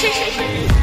Hehehehe